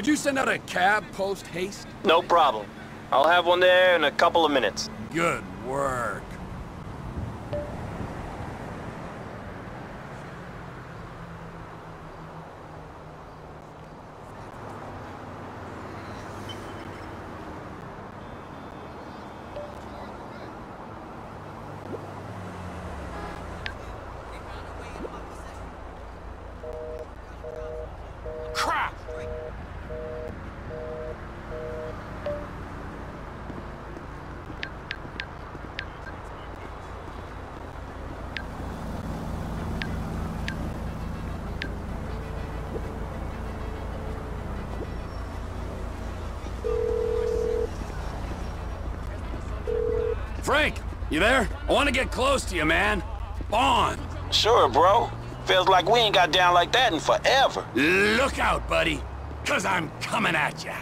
Would you send out a cab post haste? No problem. I'll have one there in a couple of minutes. Good work. Frank, you there? I want to get close to you, man. Bond. Sure, bro. Feels like we ain't got down like that in forever. Look out, buddy. Cause I'm coming at ya.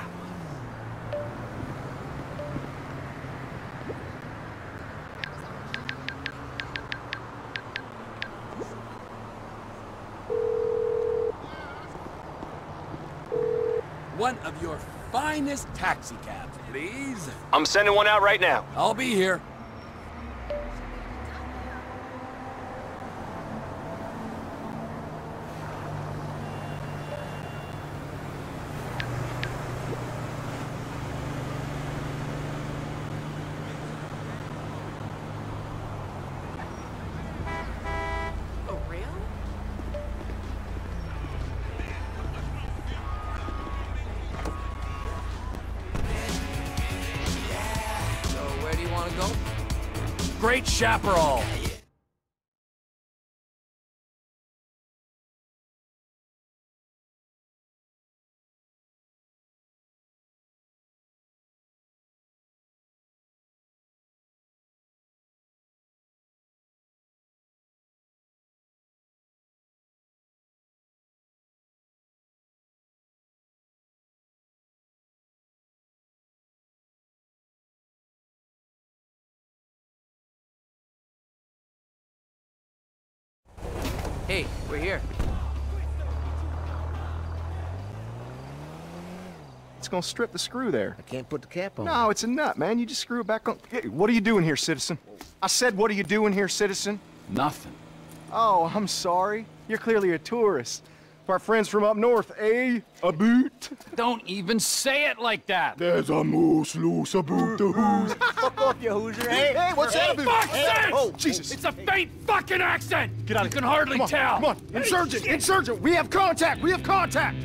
One of your finest taxicabs, please. I'm sending one out right now. I'll be here. Great chaparral. Hey, we're here. It's gonna strip the screw there. I can't put the cap on. No, it's a nut, man. You just screw it back on. Hey, what are you doing here, citizen? I said, what are you doing here, citizen? Nothing. Oh, I'm sorry. You're clearly a tourist. For our friends from up north, eh? A boot? Don't even say it like that. There's a moose loose about the who's. Fuck off, you Hoosier. Hey, Hey, what's that about? Fuck's sake! Oh, Jesus. It's a faint fucking accent! Get out You of can here. hardly Come on, tell! Come on, insurgent, insurgent. We have contact. We have contact.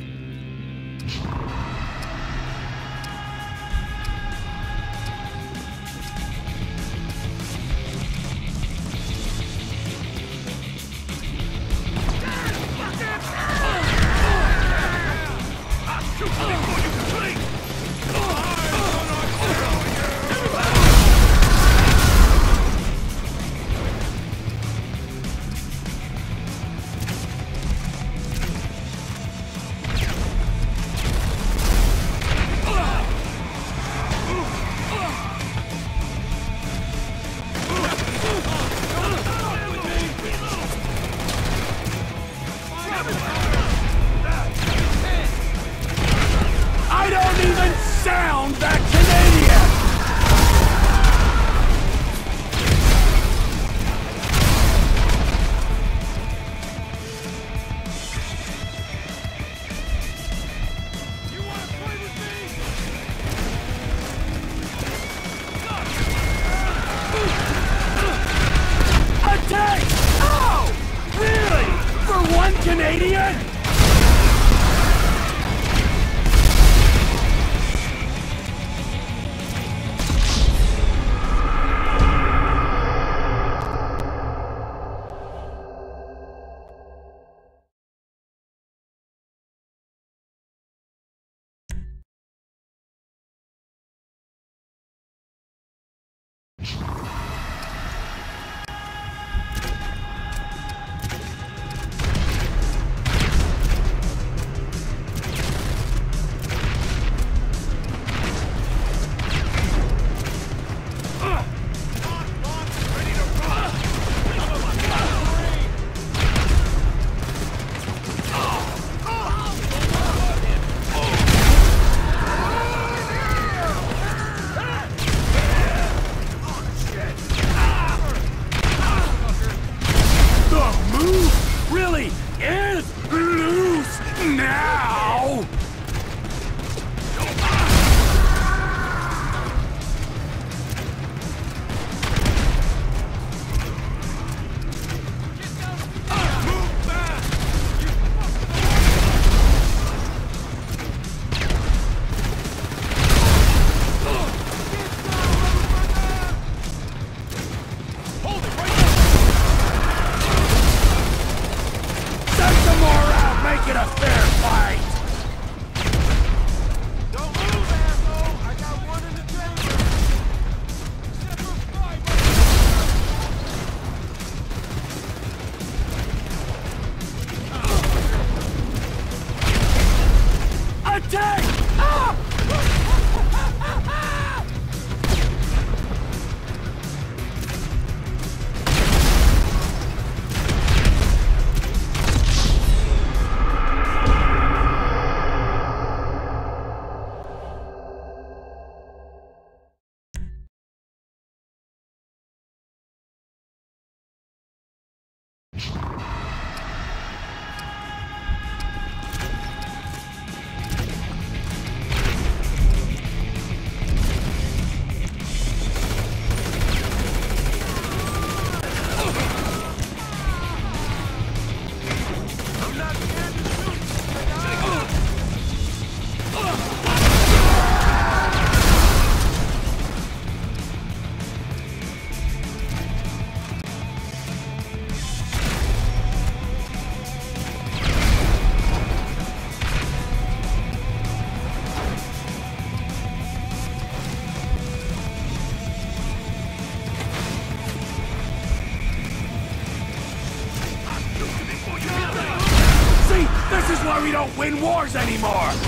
wars anymore!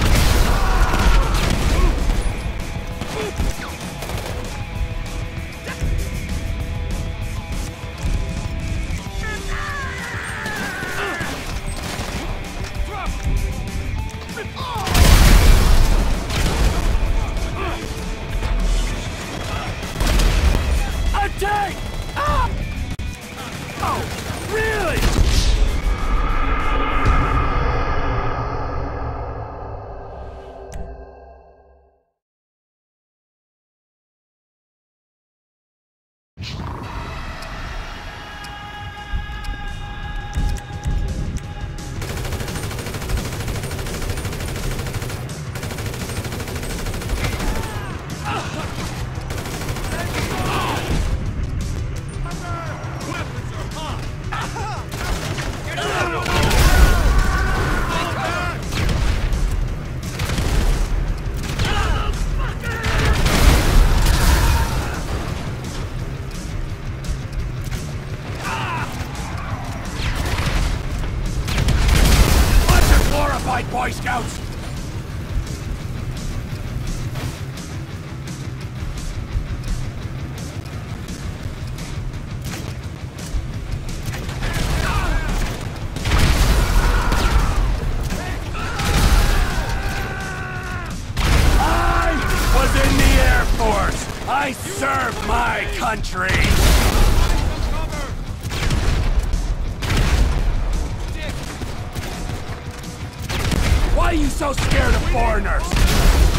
right, Boy Scouts! I serve my country! Why are you so scared of foreigners?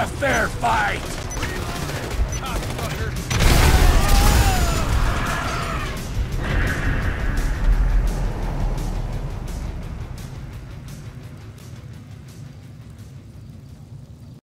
a fair fight!